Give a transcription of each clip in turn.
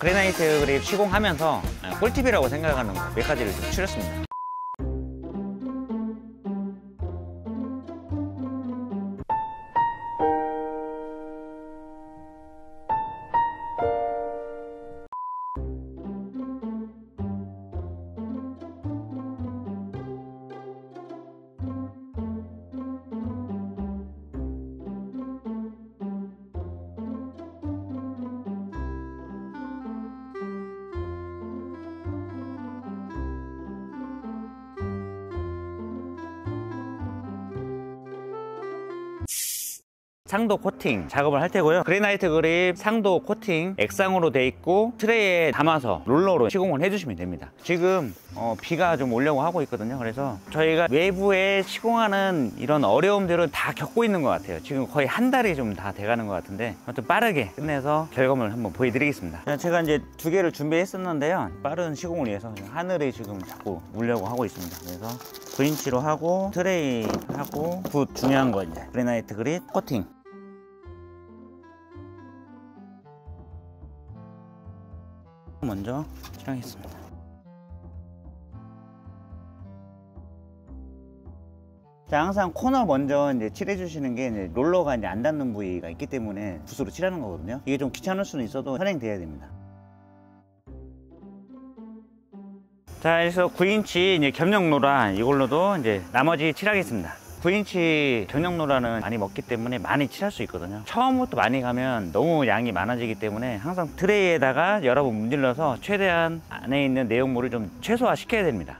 그레나이트 그립 시공하면서 꿀팁이라고 생각하는 몇 가지를 좀 추렸습니다. 상도 코팅 작업을 할 테고요. 그레나이트 그립 상도 코팅 액상으로 돼 있고 트레이에 담아서 롤러로 시공을 해주시면 됩니다. 지금 어, 비가 좀 오려고 하고 있거든요. 그래서 저희가 외부에 시공하는 이런 어려움들은 다 겪고 있는 것 같아요. 지금 거의 한 달이 좀 다 돼가는 것 같은데 아무튼 빠르게 끝내서 결과물을 한번 보여드리겠습니다. 제가 이제 두 개를 준비했었는데요. 빠른 시공을 위해서 하늘이 지금 자꾸 울려고 하고 있습니다. 그래서 9인치로 하고 트레이 하고 붓 중요한 거 이제 Granite Grip 코팅 먼저 칠하겠습니다. 자, 항상 코너 먼저 이제 칠해 주시는 게 이제 롤러가 이제 안 닿는 부위가 있기 때문에 붓으로 칠하는 거거든요. 이게 좀 귀찮을 수는 있어도 선행돼야 됩니다. 자, 그래서 9인치 이제 전용 로라 이걸로도 이제 나머지 칠하겠습니다. 9인치 전용 로라는 많이 먹기 때문에 많이 칠할 수 있거든요 처음부터 많이 가면 너무 양이 많아지기 때문에 항상 트레이에다가 여러 번 문질러서 최대한 안에 있는 내용물을 좀 최소화 시켜야 됩니다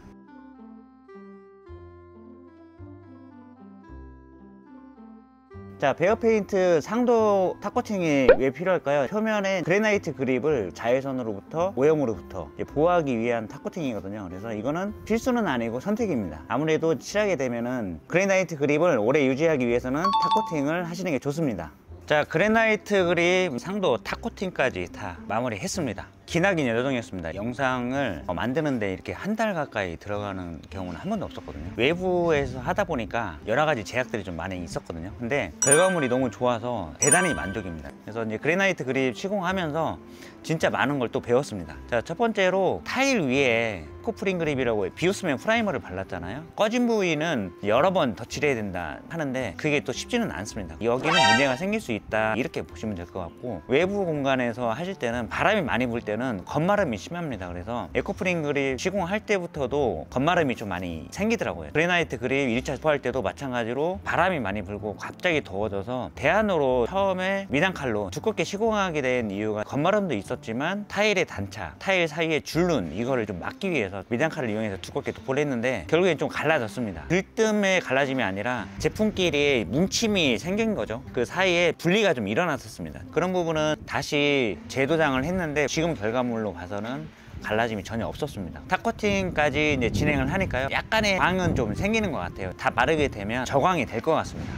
자 Behr 페인트 상도 top 코팅이 왜 필요할까요? 표면에 Granite Grip을 자외선으로부터 오염으로부터 보호하기 위한 top 코팅이거든요. 그래서 이거는 필수는 아니고 선택입니다. 아무래도 칠하게 되면은 Granite Grip을 오래 유지하기 위해서는 top 코팅을 하시는 게 좋습니다. 자 Granite Grip 상도 top 코팅까지 다 마무리했습니다 기나긴 여정이었습니다. 영상을 만드는데 이렇게 한 달 가까이 들어가는 경우는 한 번도 없었거든요. 외부에서 하다 보니까 여러 가지 제약들이 좀 많이 있었거든요. 근데 결과물이 너무 좋아서 대단히 만족입니다. 그래서 이제 Granite Grip 시공하면서 진짜 많은 걸 또 배웠습니다. 자 첫 번째로 타일 위에 Eco Prim Grip이라고 비흡수면 프라이머를 발랐잖아요. 꺼진 부위는 여러 번 덧칠해야 된다 하는데 그게 또 쉽지는 않습니다. 여기는 문제가 생길 수 있다 이렇게 보시면 될 것 같고 외부 공간에서 하실 때는 바람이 많이 불 때는 때는 겉마름이 심합니다. 그래서 Eco Prim Grip 시공할 때부터도 겉마름이 좀 많이 생기더라고요. Granite 그립 1차 스포할 때도 마찬가지로 바람이 많이 불고 갑자기 더워져서 대안으로 처음에 미단칼로 두껍게 시공하게 된 이유가 겉마름도 있었지만 타일의 단차 타일 사이에 줄눈 이거를 좀 막기 위해서 미단칼을 이용해서 두껍게 도포를 했는데 결국엔 좀 갈라졌습니다. 들뜸에 갈라짐이 아니라 제품끼리 뭉침이 생긴 거죠. 그 사이에 분리가 좀 일어났었습니다. 그런 부분은 다시 재도장을 했는데 지금 결 결과물로 봐서는 갈라짐이 전혀 없었습니다. top 코팅까지 이제 진행을 하니까요. 약간의 광은 좀 생기는 것 같아요. 다 마르게 되면 저광이 될 것 같습니다.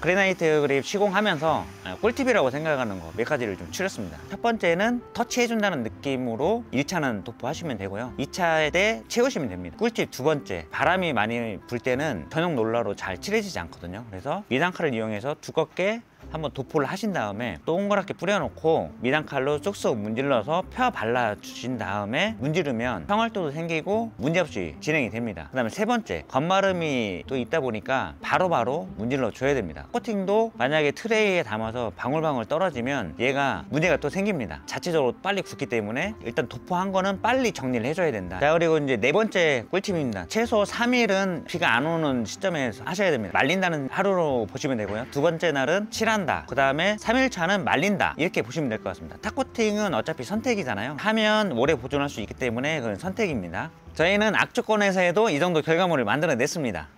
Granite Grip 시공하면서 꿀팁이라고 생각하는 거 몇 가지를 좀 추렸습니다. 첫 번째는 터치해준다는 느낌으로 1차는 도포하시면 되고요. 2차 때 채우시면 됩니다. 꿀팁 두 번째 바람이 많이 불 때는 전용 롤러로 잘 칠해지지 않거든요. 그래서 미장칼을 이용해서 두껍게 한번 도포를 하신 다음에 동그랗게 뿌려놓고 미장칼로 쑥쑥 문질러서 펴 발라주신 다음에 문지르면 평활도도 생기고 문제없이 진행이 됩니다. 그 다음에 세 번째 겉마름이 또 있다 보니까 바로바로 바로 문질러 줘야 됩니다. 코팅도 만약에 트레이에 담아서 방울방울 떨어지면 얘가 문제가 또 생깁니다. 자체적으로 빨리 굳기 때문에 일단 도포한 거는 빨리 정리를 해줘야 된다. 자 그리고 이제 네 번째 꿀팁입니다. 최소 3일은 비가 안 오는 시점에서 하셔야 됩니다. 말린다는 하루로 보시면 되고요. 두 번째 날은 칠한 한다. 그 다음에 3일차는 말린다. 이렇게 보시면 될 것 같습니다. 탑코팅은 어차피 선택이잖아요. 하면 오래 보존할 수 있기 때문에 그건 선택입니다. 저희는 악조건에서 해도 이 정도 결과물을 만들어냈습니다